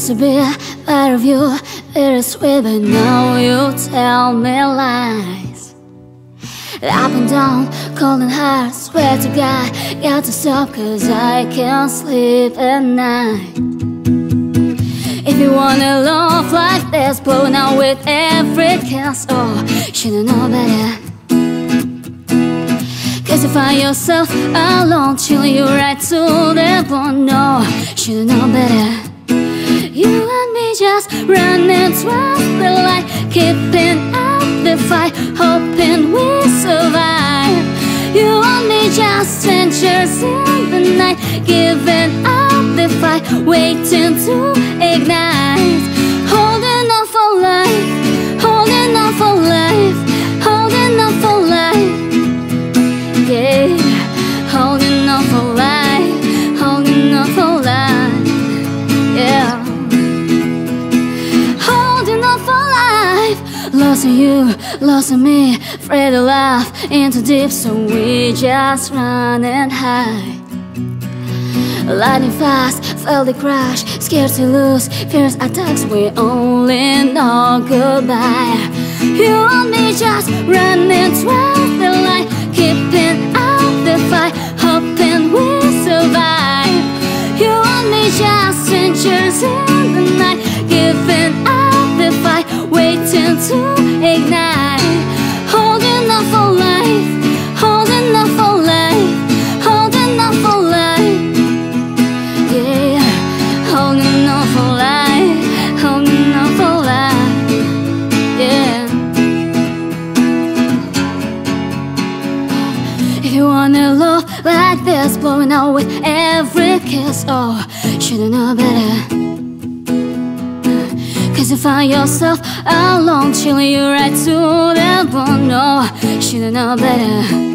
Used to be part of you, bittersweet, but now you tell me lies. Up and down, cold and hard, swear to God, got to stop cause I can't sleep at night. If you wanna love like this, blowing out with every kiss, oh, should've known better. Cause you find yourself alone, chilling you right to the bone, no, should've known better. Running towards the light Keeping up the fight Hoping we survive. You me just strangers in the night Giving up the fight Waiting to ignite Lost in you, lost in me Afraid to laugh into deep So we just run and hide. Lightning fast, felt the crash Scared to lose, fierce attacks We only know goodbye. You and me just running towards the light Keeping up the fight Hoping we survive. You and me just strangers in ignite Holding on for life Holding on for life Holding on for life. Yeah Holding on for life Holding on for life. Yeah. If you wanna love like this Blowing out with every kiss Oh, should've known better Cause you find yourself alone Chilling you right to the bone. No, should've known better